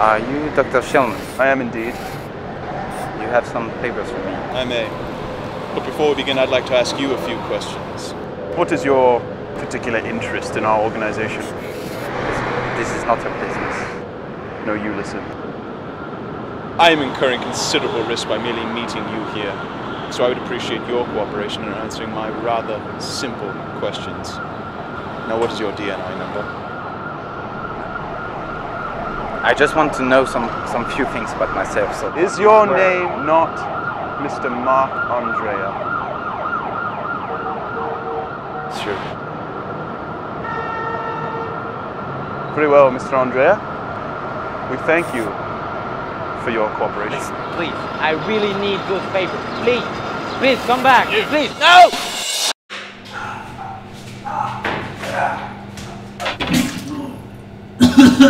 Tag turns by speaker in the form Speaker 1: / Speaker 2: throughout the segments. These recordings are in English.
Speaker 1: Are you Dr. Shillman?
Speaker 2: I am indeed.
Speaker 1: You have some papers for me.
Speaker 3: I may. But before we begin, I'd like to ask you a few questions.
Speaker 2: What is your particular interest in our organization?
Speaker 1: This, this is not your business.
Speaker 2: No, you listen.
Speaker 3: I am incurring considerable risk by merely meeting you here, so I would appreciate your cooperation in answering my rather simple questions. Now, what is your DNI number?
Speaker 1: I just want to know some, some few things about myself. So
Speaker 2: Is your
Speaker 1: Where-
Speaker 2: name not Mr. Marc Andrea?
Speaker 1: Sure.
Speaker 2: Very well, Mr. Andrea. We thank you for your cooperation.
Speaker 4: Listen, please. I really need those papers. Please. Please come back. Please. No!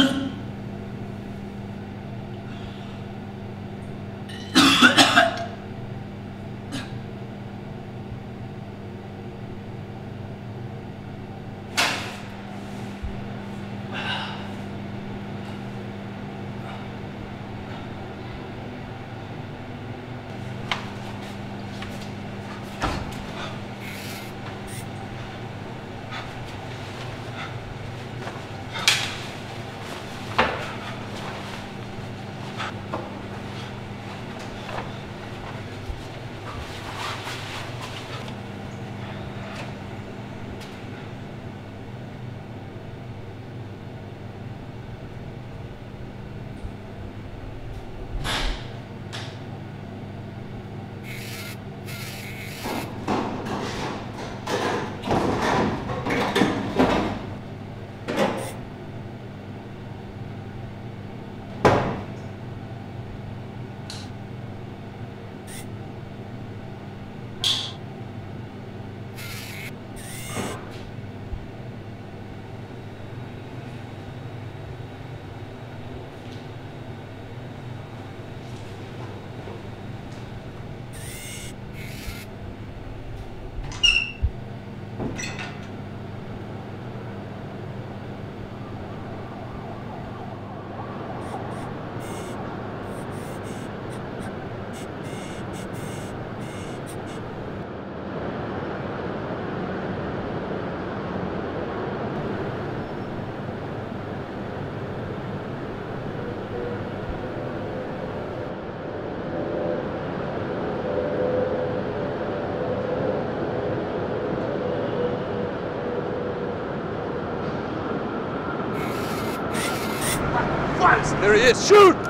Speaker 5: There he is. Shoot!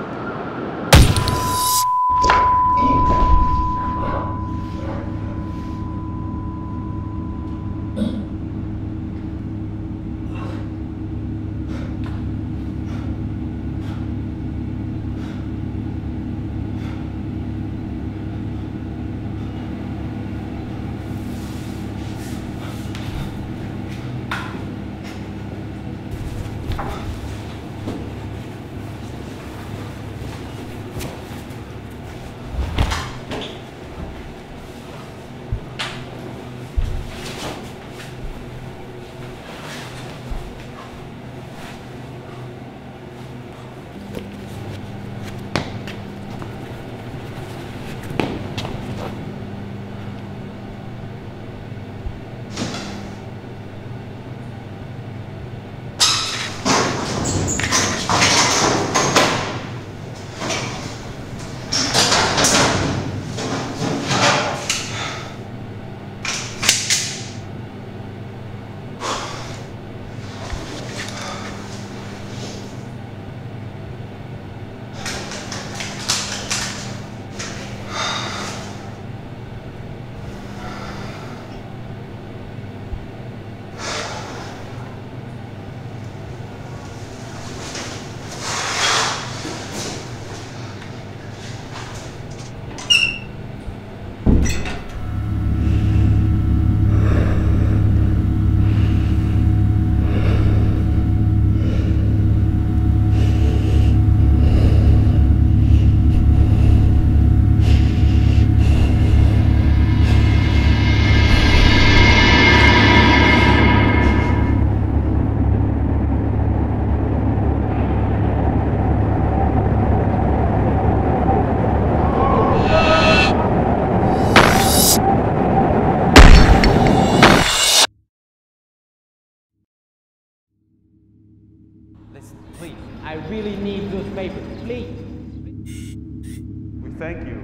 Speaker 2: Thank you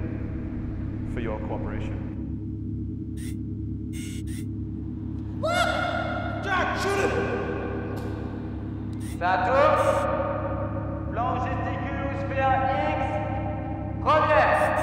Speaker 2: for your cooperation.
Speaker 6: Jack, shoot him!
Speaker 4: Status. Plan gesticule sphère X. Première.